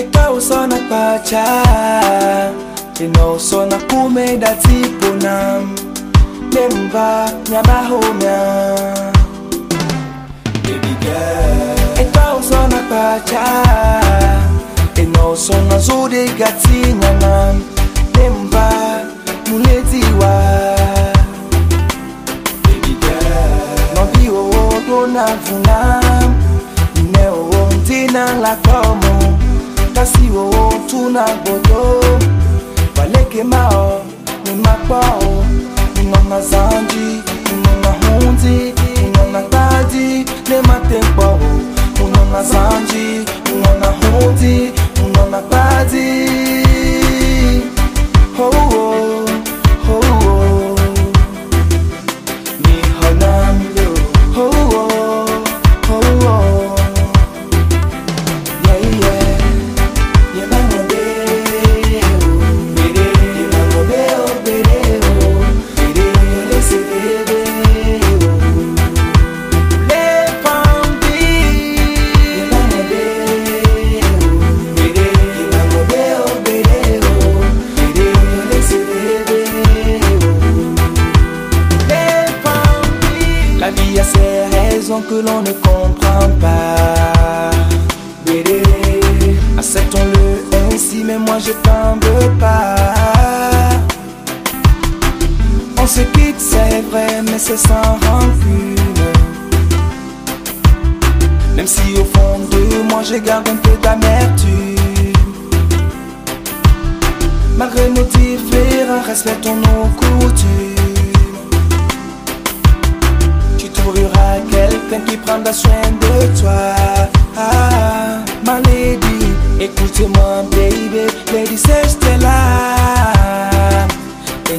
ekaw so na kpacha tinọsọ na kume datipona memba nyabahomya ekaw so na kpacha inọsọ na zode gatinyana muleti wa. na mvunam ne o ndina la komo. Kasi owo tuna gbodo waleke ma o ni ma po o inona zanji inona hundi inona tadi, ne ma te po o inona zanji inona hundi inona tadi, oh, oh. Que l'on ne comprend pas. Bébé, acceptons-le ainsi, mais moi je t'en veux pas. On se quitte, c'est vrai, mais c'est sans rancune. Même si au fond de moi je garde un peu d'amertume. Malgré nos différends, respectons nos coutumes. Tu trouveras quelqu'un qui prendra soin de toi. Ah, ma lady, écoute-moi, baby. Lady, c'est Stella. Et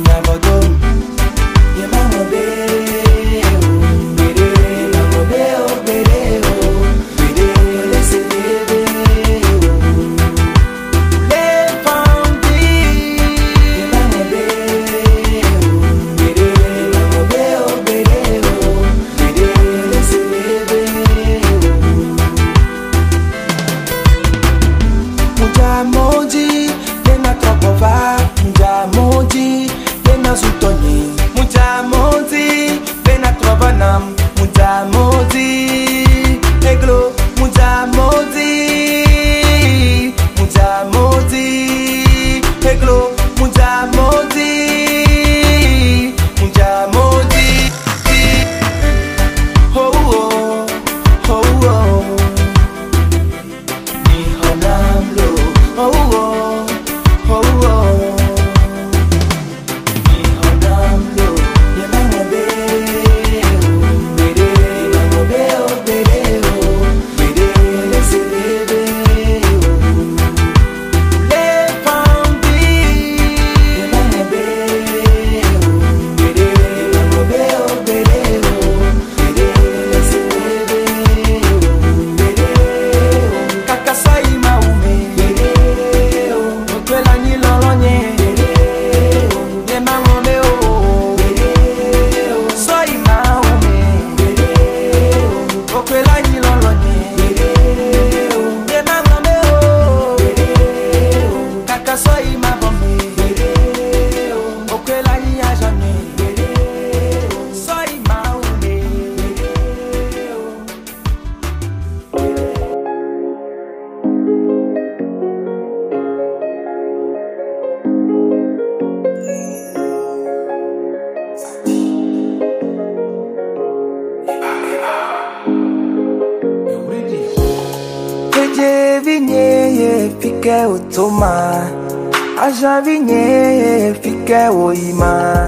oima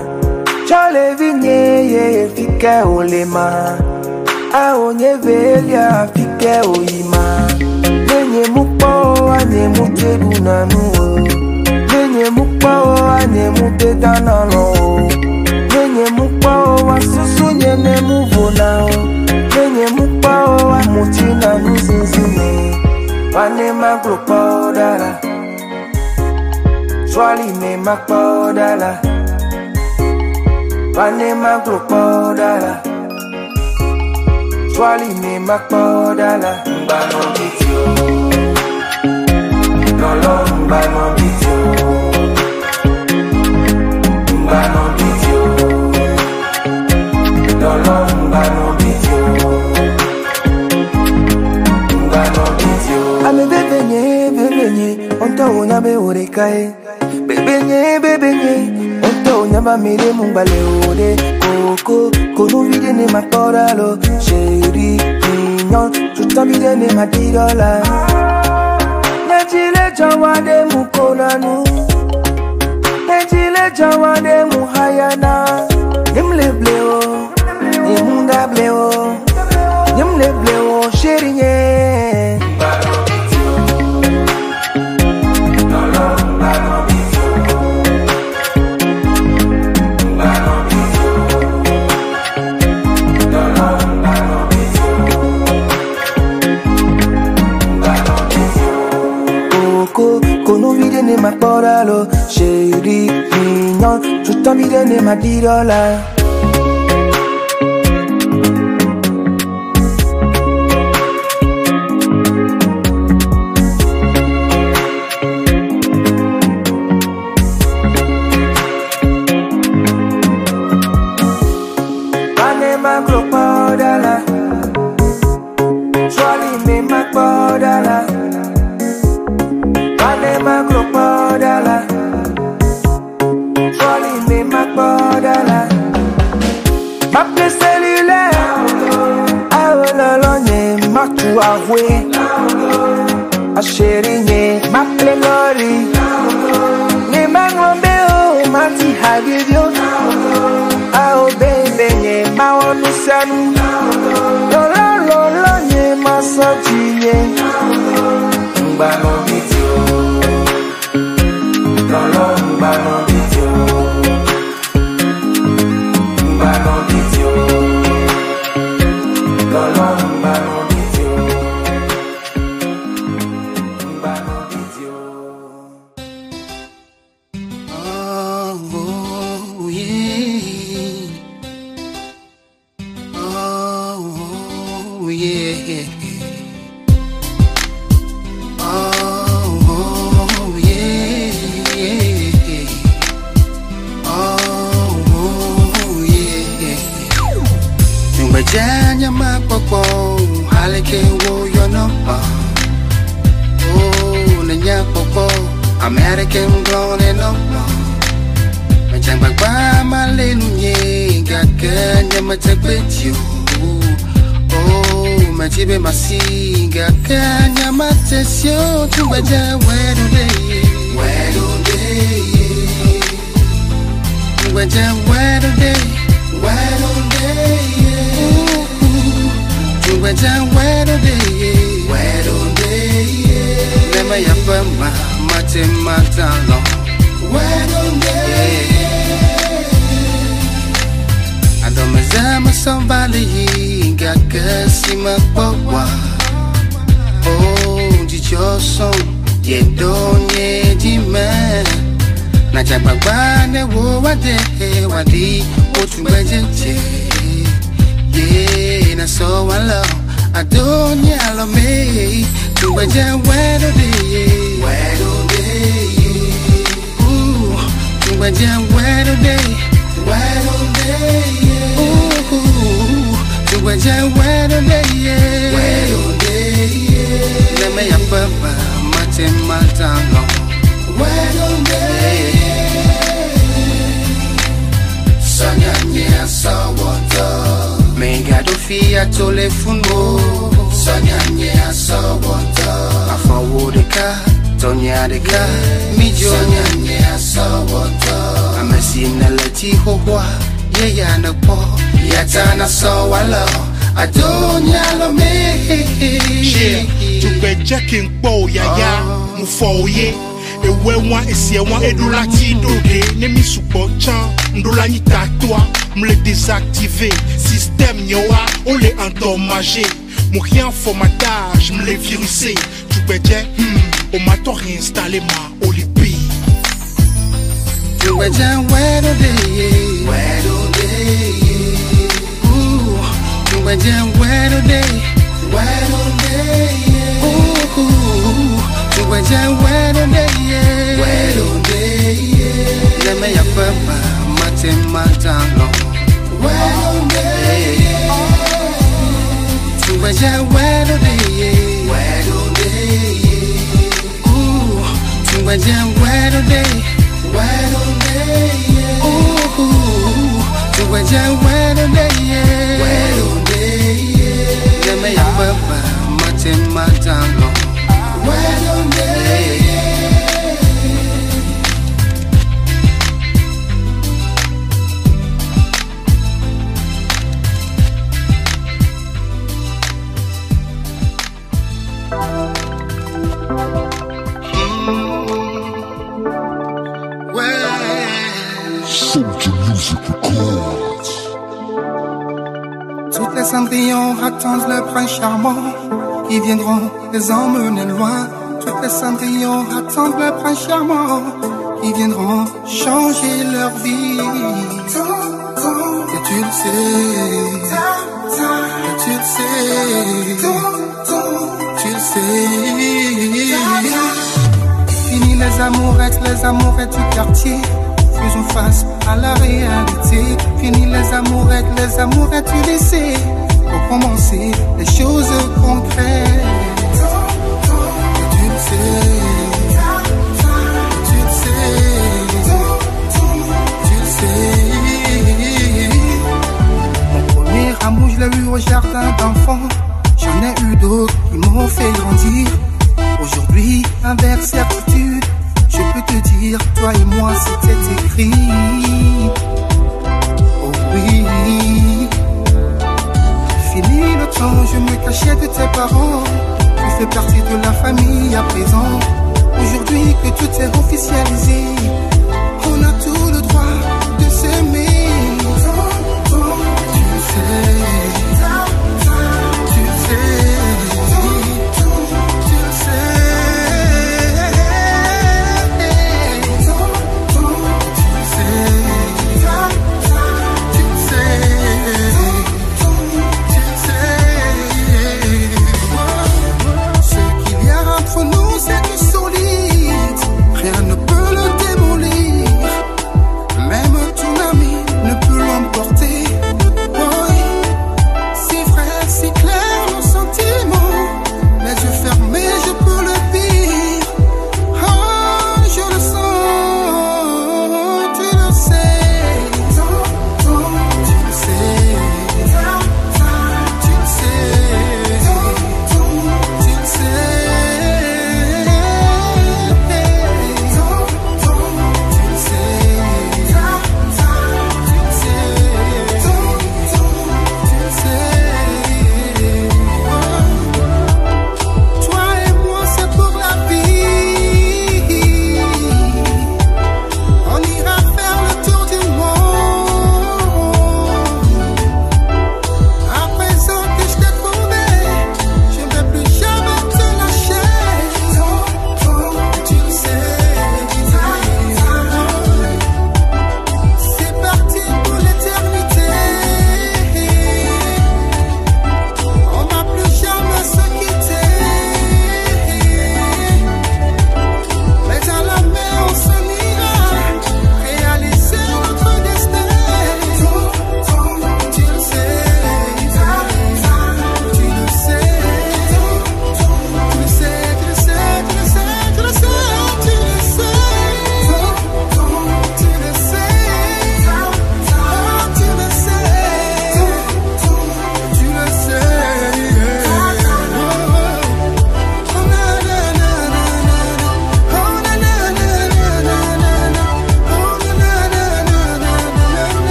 chalevinye fike olema. Aonyevelia fike oima. Menye mukpo, anye mutebu na nuo menye mukpọọ anye muteta na lọo menye mukpọọ wasusu nye ne muvo na o menye mukpọọ wa na nuzuzune wane maglo kpọọ dara swali me makpọọ dara. Panema glopodala Swali me makpodala Mbano bityo Nolo mbano bityo Mbano bityo Nolo mbano bityo Mbano bityo Ame bebenye bebenye Onta una be orekae Bebenye bebenye Ba mire mungbale ode Koko Kono vide ne makpodalo Chéri mignon Tuta vide ne madidola Nejile jawade mukonanu. Nejile jawade muhayana. Nimle bleo Nimunda bleo Nimle bleo Chéri nye on. So tell me the name, I did all I. you. Oh, majibe masinga kanya matesyo Tuweja weduleye Weduleye Tuweja weduleye Weduleye Tuweja weduleye Weduleye Nema yapema matemata long Weduleye somebali hingga ke simak Oh, di josong ye donye di me Na japa bane wo wade wadi otumbe jeje Yeah, na so walo adonye alo me. Tumbe je wedo de ye. Wedo de ye. Ooh, tumbe je wedo de Wedo de ye we je wede ne ye wede ye Let me ya papa mate malta no wede ye sanya nye sawoto me gado fi atole funmo sanya nye sawoto afa wodeka tonya deka mijo sanya nye sawoto amesi na leti hohwa ye ya na po Yata na sawala Adonya lo me Share, tugbɛjɛ kí n gbọ́ òyàyà mo fọ òye ewé wọn èsì ẹ̀wọ̀n edula tí dòde ní mi ṣùgbọ́n tán ndola yín ta toa mo lè désactiver système wá ó lè endommager mo rien formatage mo lè viruser tugbɛjɛ hmm, o ma tọ́ réinstaller ma jam where day, where day, ooh, ooh, ooh. to a jam where today yeah. where me a papa matin matin long where today yeah. oh. to a jam where today yeah. ooh to a jam where today where today ooh to a jam where. Attendent le prince charmant qui viendront les emmener loin. Toutes les cendrillons attendent le prince charmant qui viendront changer leur vie. Et tu le sais, et tu le sais, tu le sais. Fini les amourettes, les amourettes du quartier. Faisons face à la réalité. Fini les amourettes, les amourettes du lycée. Commencer les choses concrètes. Tu le sais. Tu le sais. Tu le sais. Mon premier amour, je l'ai eu au jardin d'enfants. J'en ai eu d'autres qui m'ont fait grandir. Aujourd'hui, avec certitude, je peux te dire, toi et moi, c'était écrit. Je me cachais de tes parents. Tu fais partie de la famille à présent. Aujourd'hui que tout est officialisé, on a tout le droit de s'aimer.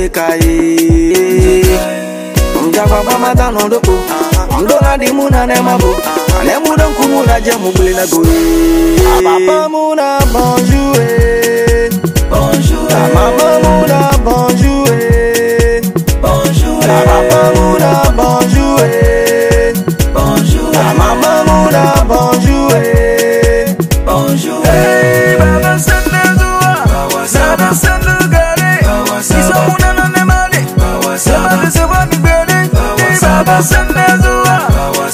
jekaye mjava na papa muna bonjour bonjour mama muna bonjour bonjour papa muna bonjour bonjour mama muna bonjour bonjour hey baba sanadua baba na san na zuwa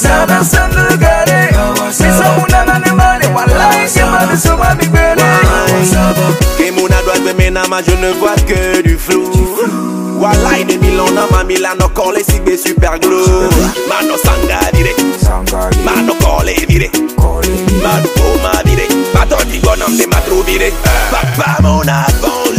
na na san na gare mi sauna na ne mare wallahi ke ma ne so ma mi gbere ke mon à droite mais na ma je ne vois que du flou. Wallahi de Milan à ma Milan encore les signes super glue Mano sanga dire. Mano cole dire. Mano coma dire. Bato di gonam de matrubire eh. Papa mon avant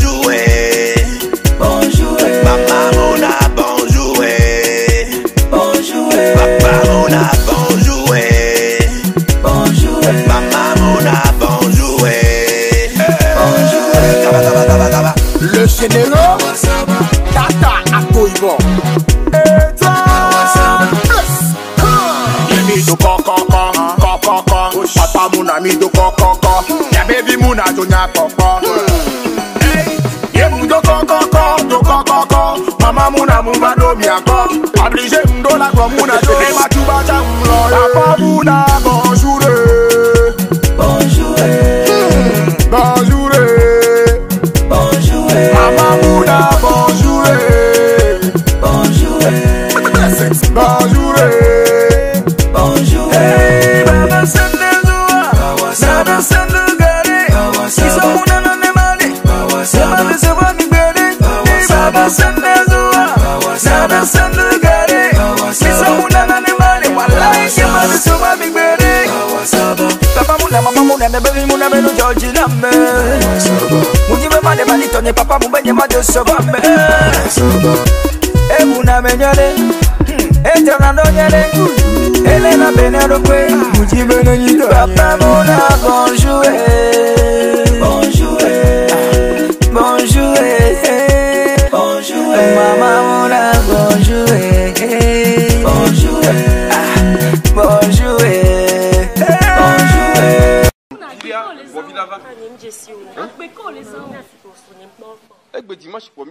généraux, Tata Akoibo. Do koko koko koko Papa muna mi do koko koko Ya baby muna do nya koko Yemu do koko koko do koko koko Mama muna do mi ako Obligé la kwa muna do E Papa muna Bonjour melu jɔji la mɛ muji bɛ ma de mali tɔni papa mun bɛ ɲɛma de sɔgɔ mɛ e kunna mɛ ɲɛle e tirana dɔ ɲɛle e lena bɛnɛ dɔ koyi muji bɛ ne ɲi dɔ papa mun na bɔnsuwe.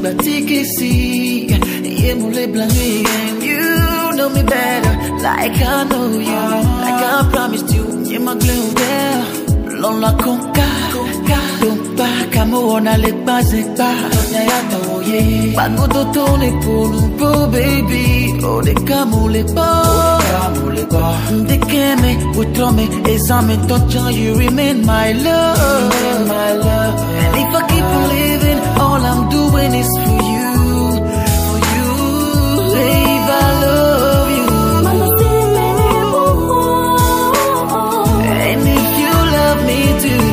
Natikisi, yeah, you know me better, like I know you. Like I promised you, yeah, my glue there Lola conca, conca. Tumpa, kama wana lepa zepa Tonya yata oye Pango doto ne polu oh, bro baby? Ode kamo lepa Ode kamo lepa Ndekeme, witrome, ezame Tocha, you remain my love. Remain my love. If I keep on living, all I'm doing is for you, for you. Babe, I love you. And if you love me too,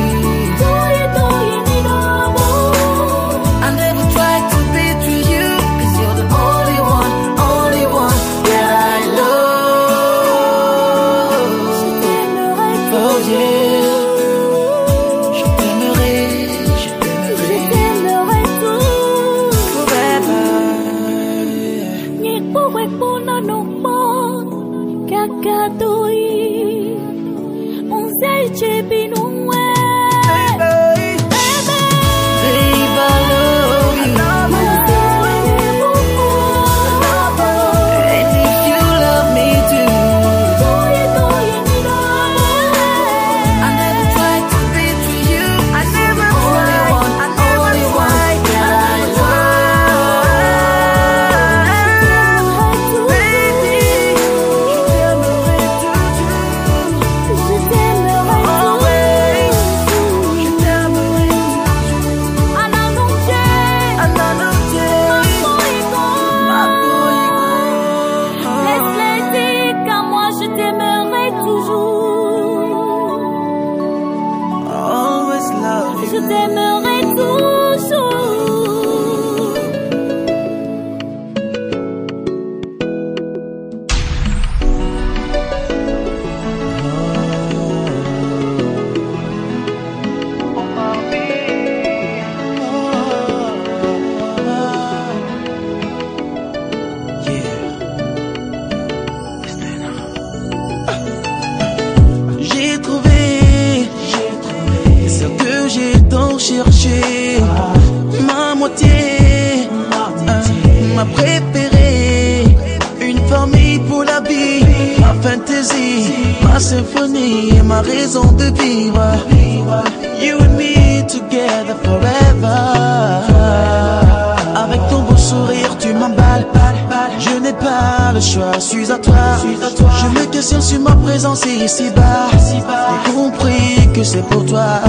Ma moitié, ma préférée. Une famille pour la vie, ma fantaisie, ma symphonie et ma raison de vivre. You and me together forever. Avec ton beau sourire, tu m'emballes. N'ai pas le choix, je suis à toi. Je me questionne sur ma présence ici-bas. J'ai compris que c'est pour toi.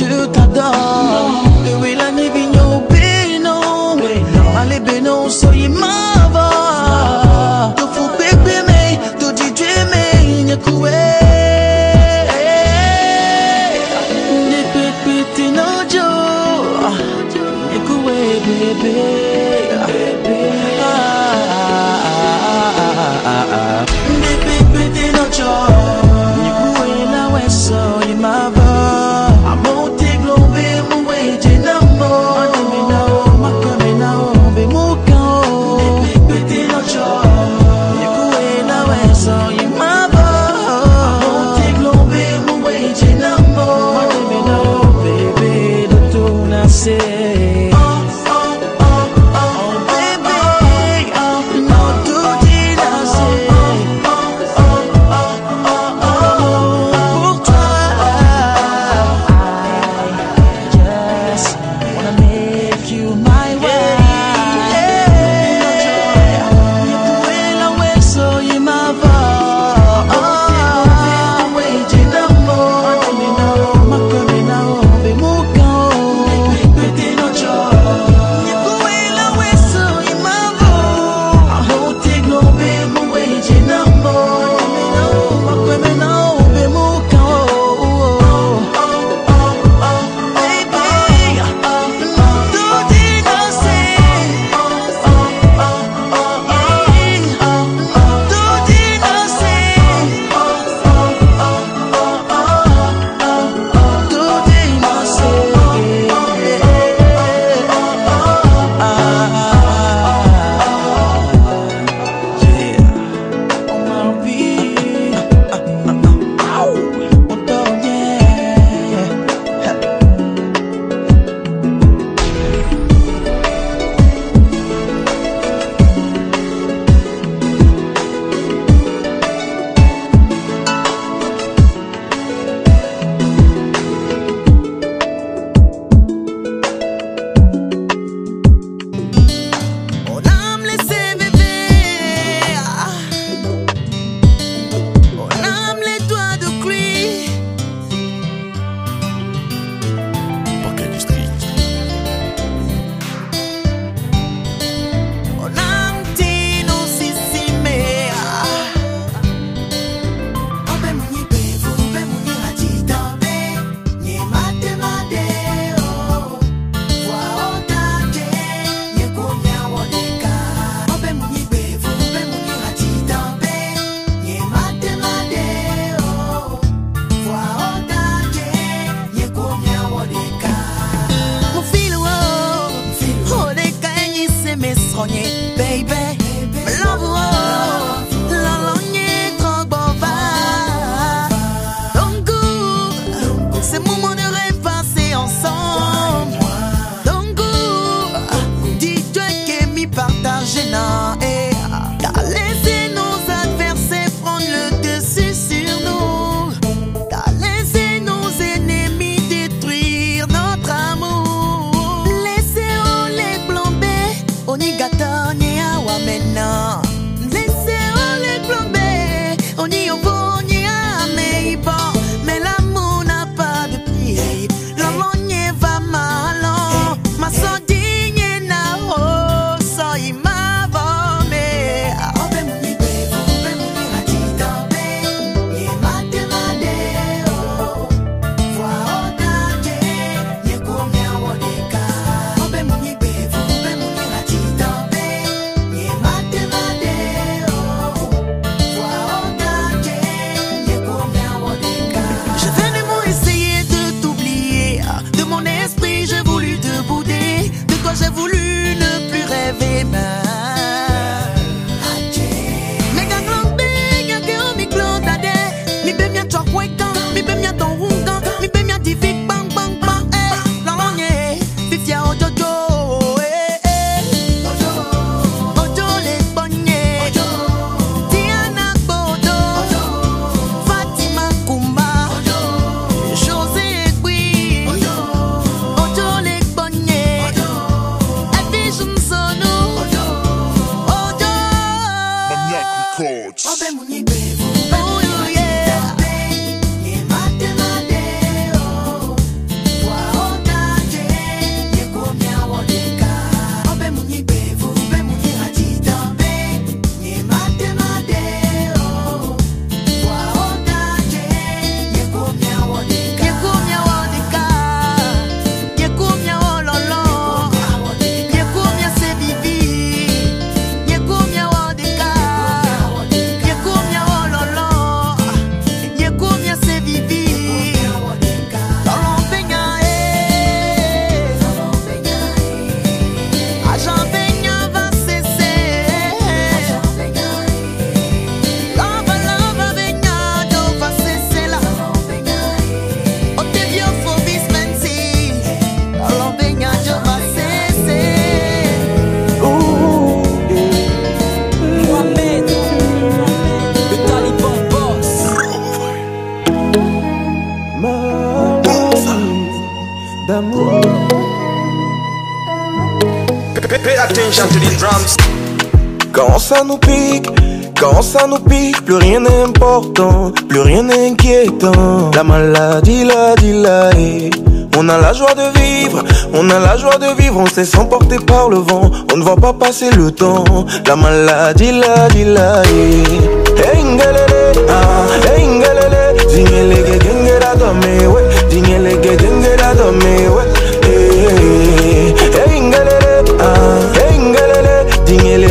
you down. coñito. Quand ça nous pique, quand ça nous pique, plus rien n'est important, plus rien n'est inquiétant. La maladie, la dit la eh. On a la joie de vivre, on a la joie de vivre, on sait s'emporter par le vent, on ne voit pas passer le temps. La maladie, la dit la eh. Hey ngalele, ah, hey ngalele, dingelege gengera dome, we, dingelege gengera dome, we. Hey, ngalele, ah, hey ngalele, dingelege gengera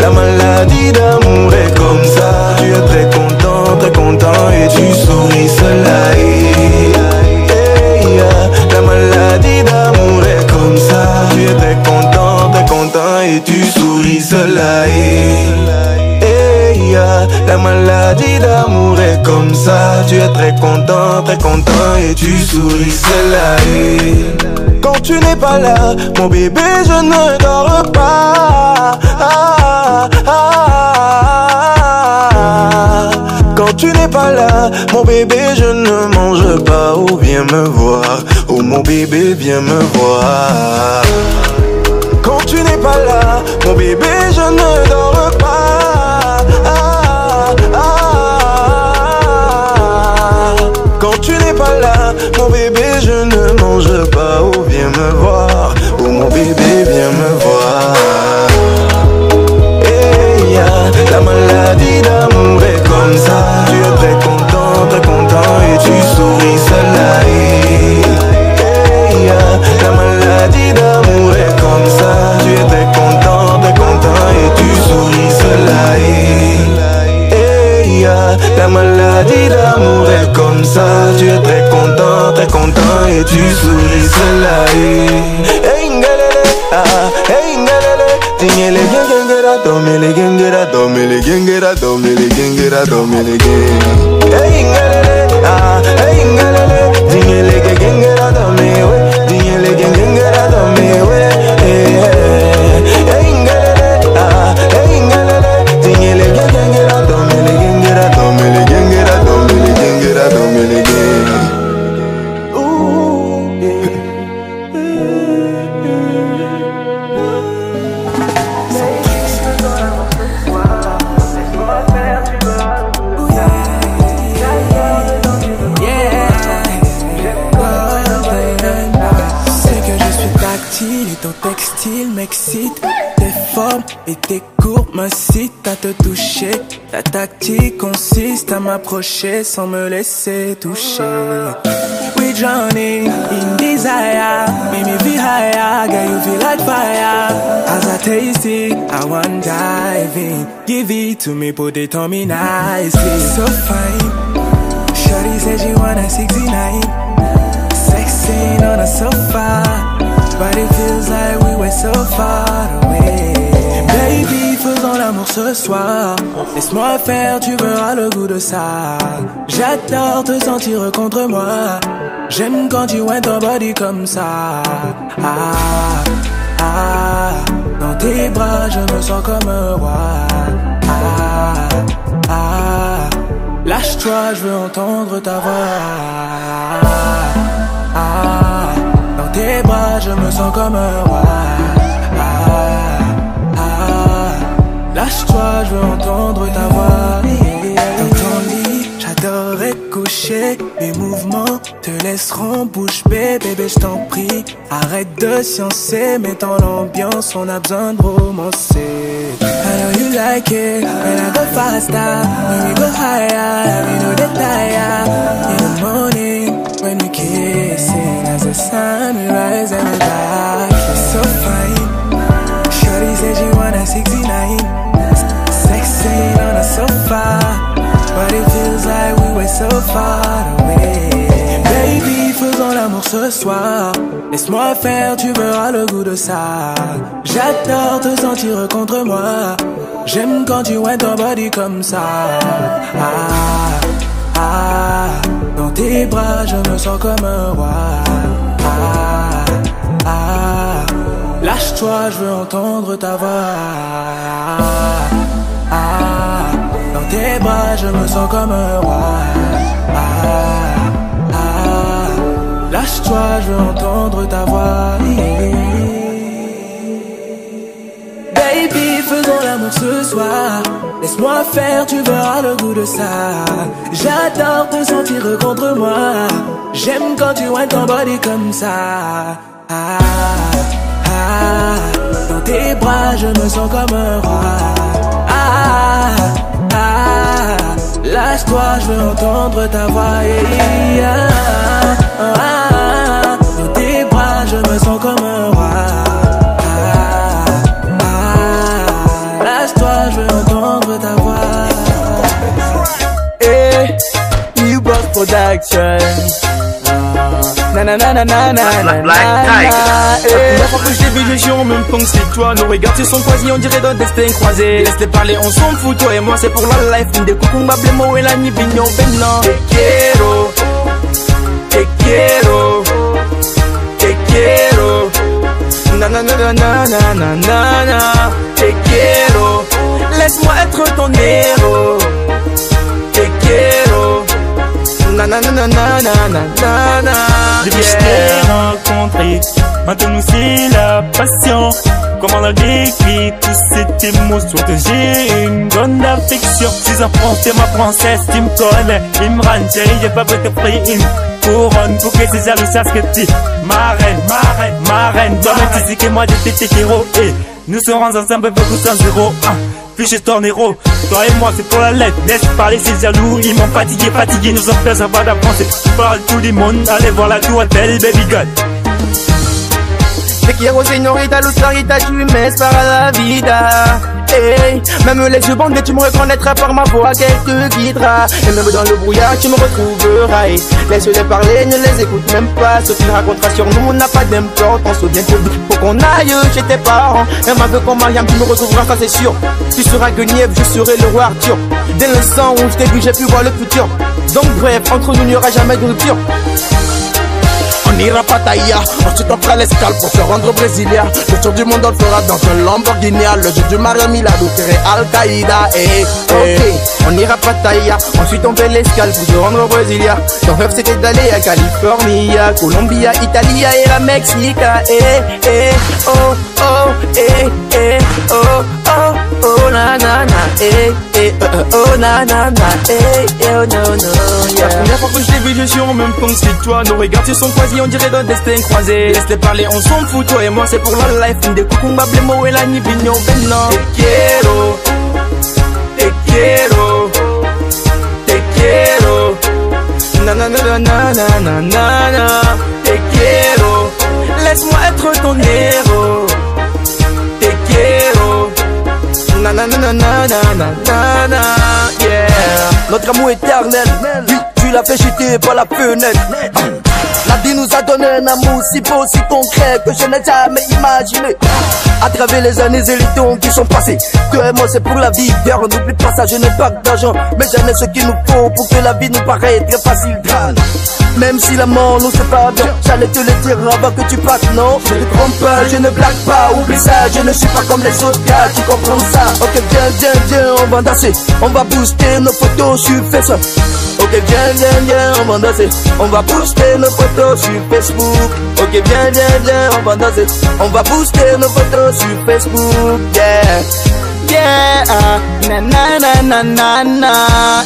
la maladie d'amour est comme ça. Tu es très content, très content et tu souris cela. Hey, la maladie d'amour est comme ça. Tu es très content, très content et tu souris cela. La maladie d'amour est comme ça. Tu es très content, très content et tu souris cela. Quand tu n'es pas là, mon bébé, je ne dors pas. Ah, ah, ah. Quand tu n'es pas là, mon bébé, je ne mange pas. Ou viens me voir, oh mon bébé, viens me voir. Quand tu n'es pas là, mon bébé, je ne dors tu n'es pas là, mon bébé, je ne mange pas. Oh, viens me voir. Oh, mon bébé, viens me voir. Hey, ya, la maladie d'amour est comme ça. Tu es très content, très content et tu souris cela. La maladie d'amour est comme ça. Tu es très content, très content et tu souris cela. Hey, ngalele, ah. À sans me laisser toucher. We drowning in desire, make me feel higher, girl you feel like fire. As I taste it, I want diving. Give it to me, put it on me nicely. So fine, Shorty said she wanna 69. Sexing on a sofa, but it feels like we were so far away. Baby, l'amour ce soir. Laisse-moi faire, tu verras le goût de ça. J'adore te sentir contre moi. J'aime quand tu went ton body comme ça. Ah, ah, dans tes bras, je me sens comme un roi. Ah, ah, lâche-toi, je veux entendre ta voix. Ah, dans tes bras, je me sens comme un roi. Lâche-toi, je veux entendre ta voix. Dans ton lit, j'adorerais coucher. Mes mouvements te laisseront bouche bée, bébé, je t'en prie. Arrête de sciencer, mais dans l'ambiance, on a besoin de romancer. I know you like it when I go faster, when we go higher, we know the tire. In the morning, when we kissing, as the sun we rise and dark. You're so fine. Shorty said she wanna 69. Sexing on a sofa, but it feels like we were so far away. Baby, faisons l'amour ce soir. Laisse-moi faire, tu verras le goût de ça. J'adore te sentir contre moi. J'aime quand tu went ton body comme ça. Ah, ah, dans tes bras, je me sens comme un roi. Ah, ah, lâche-toi, je veux entendre ta voix. Ah, ah, tes bras, je me sens comme un roi. Ah, ah, lâche-toi, je veux entendre ta voix. Baby, faisons l'amour ce soir. Laisse-moi faire, tu verras le goût de ça. J'adore te sentir contre moi. J'aime quand tu went ton body comme ça. Ah, ah, dans tes bras, je me sens comme un roi. Ah, ah, lâche-toi, je veux entendre ta voix. Yeah, ah, ah, dans tes bras, je me sens comme un roi. Ah, ah, lâche-toi, je veux entendre ta voix. Eh, New Boss Production fois que je t'ai vu, les gens me pensent que toi. Nos regards se sont croisés, on dirait d'un destin croisé. Laisse-les parler, on s'en fout, toi et moi, c'est pour la life. Une des coucou, ma blémo et la nuit, vignon, venant. Te quiero, te quiero, te quiero. Na na na na na na na na. Te quiero, laisse-moi être ton héros na na na na na na na Depuis je t'ai rencontré, maintenant c'est la passion. Comment la décrire, toute cette émotion que j'ai une grande affection. Si un t'es ma princesse, tu me connais. Imran chérie, j'ai pas te prix une couronne. Pour que ces jaloux sachent que tu ma reine, ma reine, ma reine. Toi-même tu sais que moi j'étais héros et nous serons ensemble beaucoup sans zéro. Ah. Puis je ton héros, toi et moi c'est pour la lettre Laisse parler ces jaloux, ils m'ont fatigué, fatigué Nous ont fait savoir d'avancer, tu parles tout le monde Allez voir la tour hotel, baby god quiero señorita, tu m'aimes para la vida. Hey, même les yeux bandés, tu me reconnaîtras par ma voix qu'elle te guidera. Et même dans le brouillard, tu me retrouveras. Et laisse-les parler, ne les écoute même pas. Ce qu'il racontera sur nous n'a pas d'importance. Souviens-toi faut qu'on aille chez tes parents. Même avec comme Mariam, tu me retrouveras, ça c'est sûr. Tu seras Guenièvre, je serai le roi Arthur. Dès l'instant où je t'ai vu, j'ai pu voir le futur. Donc bref, entre nous, il n'y aura jamais de On ira Pattaya, ensuite on fera l'escale pour se rendre au Brésilien. Le tour du monde on le fera dans un Lamborghini. Le jeu du Mario Milado, Al-Qaïda. Eh, eh. Ok, on ira Pattaya, ensuite on fait l'escale pour se rendre au Brésilia. Ton rêve c'était d'aller à Californie, à Colombia, Italie et la Mexique. Eh, eh, oh, oh, eh, eh, oh, oh, oh, na, na, na, eh, euh, oh nanana, hey, eh, eh, oh no no. La première fois que je l'ai vu, je suis en même pensée que toi. Nos regards se sont croisés, on dirait d'un destin croisé. Laisse-les parler, on s'en fout, toi et moi, c'est pour la life. Une des coucou, oh, et la ni, nibignon, maintenant. Te quiero, te quiero, te quiero. Nanana, nanana, nanana, te quiero. Laisse-moi être ton héros. Notre amour éternel, tu l'as fait jeter par la fenêtre. La nous a donné un amour si beau, si concret que je n'ai jamais imaginé. À travers les années et les temps qui sont passés, que moi c'est pour la vie. D'ailleurs, n'oublie pas ça, je n'ai pas d'argent, mais j'en ai ce qu'il nous faut pour que la vie nous paraisse très facile. Même si la mort nous sépare, bien, j'allais te le dire avant que tu partes, non. Je ne trompe pas, je ne blague pas, oublie ça, je ne suis pas comme les autres gars, tu comprends ça. Ok, viens, viens, viens, on va danser, on va booster nos photos sur Facebook. Ok, viens, viens, viens, on va danser. On va booster nos photos Facebook. Ok, viens, viens, viens, on va danser. On va booster nos photos sur Facebook. Yeah. Yeah, ah, na na na na na na,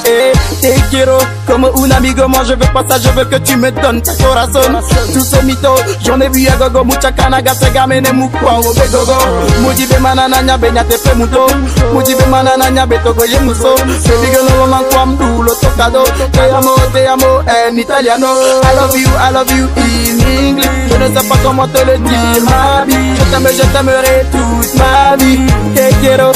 eh, te quiero comme un amigo, moi je veux pas ça, je veux que tu me donnes ta corazon. Tous ces mythos, j'en ai vu à gogo, mucha kanaga, se gamene mukwa, o be gogo. Mujibe manana nya be nya te pe muto, mujibe manana nya be togo ye muso. Baby girl, no man kwa mdulo tocado, te amo, te amo en italiano. I love you, I love you in English. Je ne sais pas comment te le dire, ma vie. Je t'aime, je t'aimerai toute ma vie. Te quiero,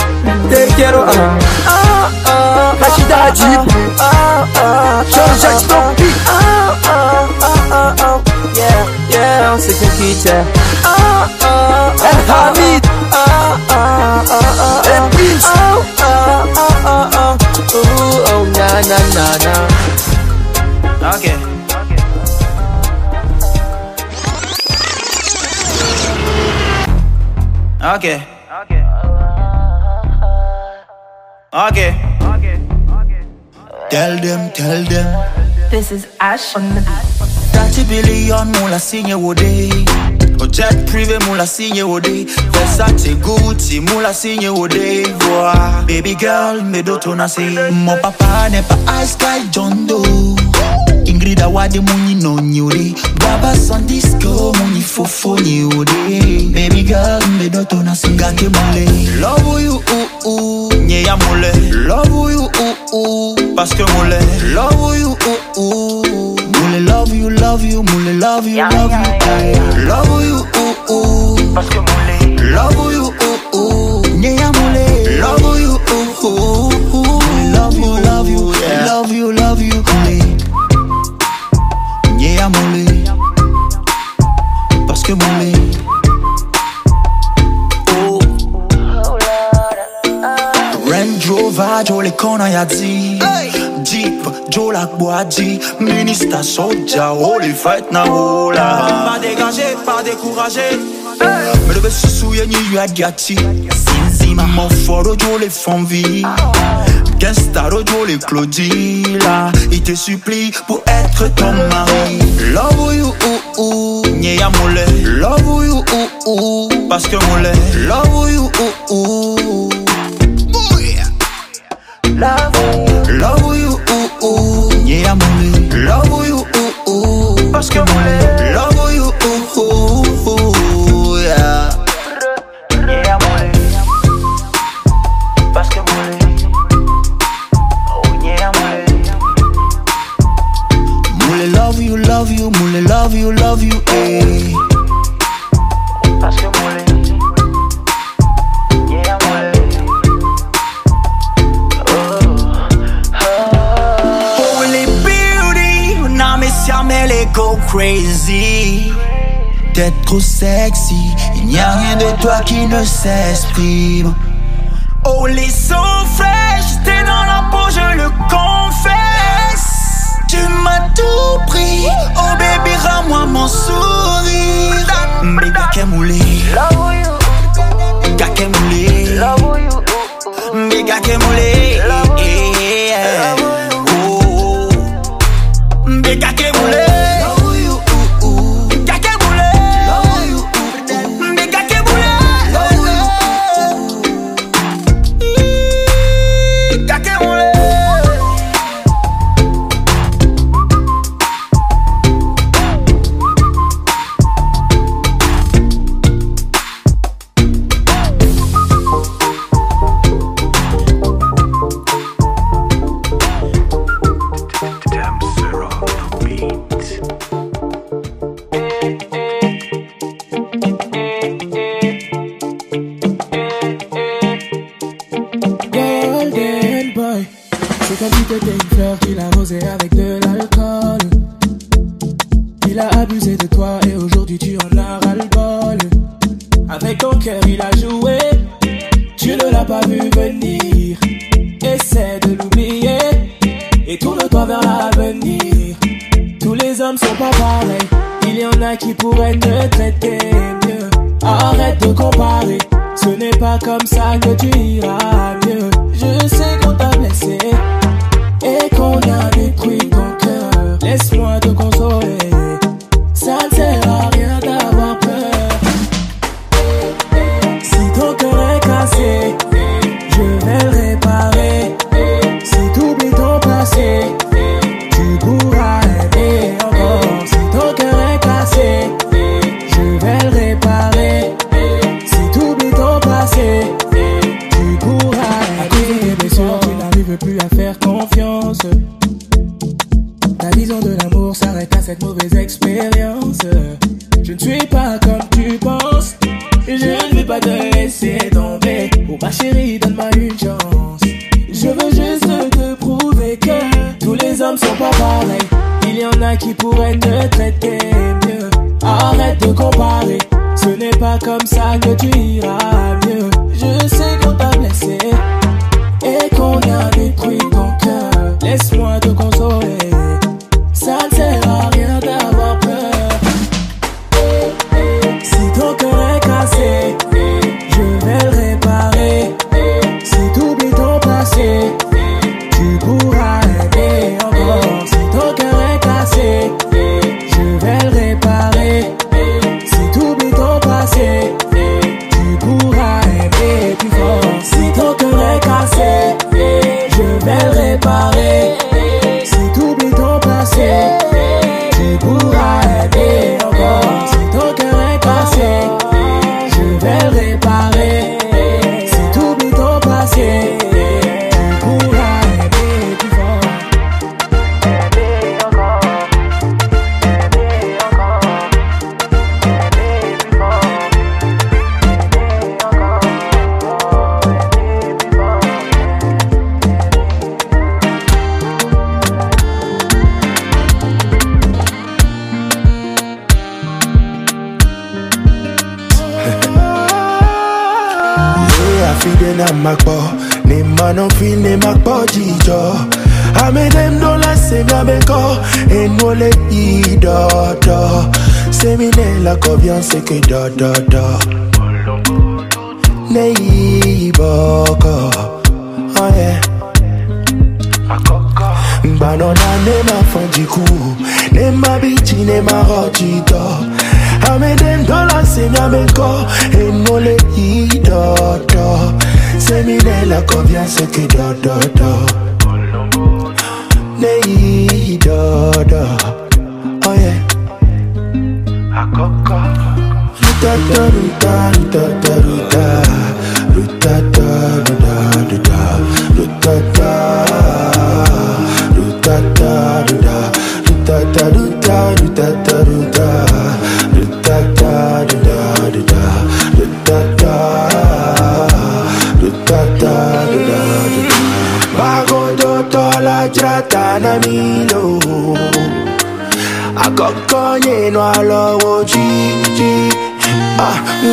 te quiero. Ah, ah, ah, Rachida Hadid. ah, ah, Jean-Jacques Stompy. ah, ah, ah, ah, ah, yeah, yeah, c'est que qui t'aime. Ah, ah, ah, El Hamid. ah, ah, ah, ah, Et Prince. ah, ah, ah, ah, ah, oh, oh, na, na, na, na. Ok. Ok. Ok. Tell them, tell them. This is Ash on the beat. 30 billion mula sinye wode O jet privé mula sinye wode Versace Gucci mula sinye wode Vois Baby girl me doto na se Mon papa n'est pas Ice Sky John Doe ngrida wadi munyi nonyuri baba sandisco munyi fofoni udi baby mbedoto na singake mule. Love you uh, mule. Love you uh, mule. Love you love you love you mule love you love you love you uh, uh, love you uh, uh, Minister soldier, holy fight na hola Pas dégagé, pas découragé. Me lever sous souye ni yu agati Sinzi maman foro, Joe les font vie Gangstaro, Joe les Claudila. Il te supplie pour être ton mari. Love you, ooh, ooh Nye ya Love you, ooh, ooh Parce que mole Love you, ooh, ooh Love, love you, ooh, ooh. Yeah, mole. Love you, ooh, ooh. Parce que. Love you, ooh, ooh, ooh. Yeah. Yeah. Parce que. Oh, yeah, love you, love you. Mole, love you, love you, crazy. T'es trop sexy, il n'y a rien de toi qui ne s'exprime. Holy so fresh, t'es dans la peau, je le confesse. Tu m'as tout pris, oh baby, rends-moi mon sourire. Méga kemoulé, méga kemoulé, méga kemoulé. Mbeka That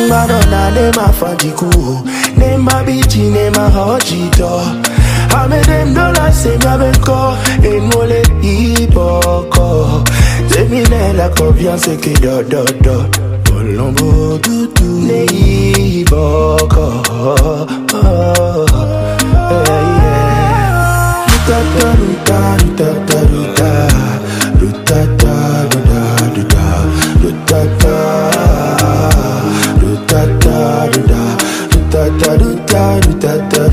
Nyumba dona nema fanjiku Nema bichi nema hojito. Ame dem dola sema benko Enwole iboko. Temine la confiance ke do do do. Olombo dudu Ne iboko. Oh, oh, oh, yeah. Luta ta luta luta ta. da da da da da